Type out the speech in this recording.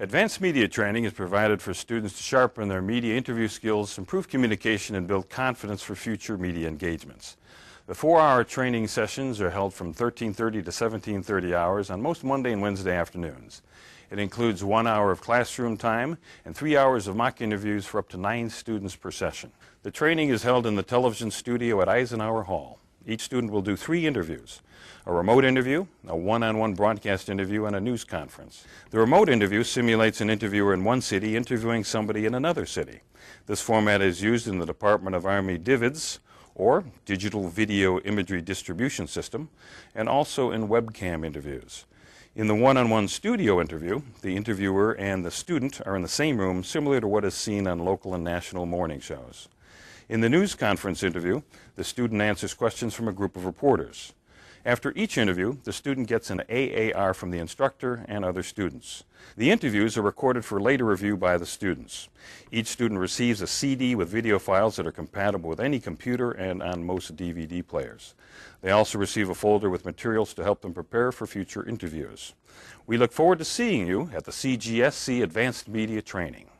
Advanced media training is provided for students to sharpen their media interview skills, improve communication, and build confidence for future media engagements. The four-hour training sessions are held from 1330 to 1730 hours on most Monday and Wednesday afternoons. It includes one hour of classroom time and three hours of mock interviews for up to nine students per session. The training is held in the television studio at Eisenhower Hall. Each student will do three interviews a remote interview, a one on one broadcast interview, and a news conference. The remote interview simulates an interviewer in one city interviewing somebody in another city. This format is used in the Department of Army DVIDS, or Digital Video Imagery Distribution System, and also in webcam interviews. In the one on one studio interview, the interviewer and the student are in the same room, similar to what is seen on local and national morning shows. In the news conference interview, the student answers questions from a group of reporters. After each interview, the student gets an AAR from the instructor and other students. The interviews are recorded for later review by the students. Each student receives a CD with video files that are compatible with any computer and on most DVD players. They also receive a folder with materials to help them prepare for future interviews. We look forward to seeing you at the CGSC Advanced Media Training.